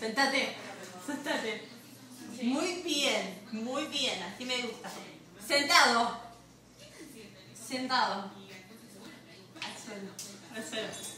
Sentate. Sentate. Muy bien, muy bien, así me gusta. Sentado. Sentado. Al suelo.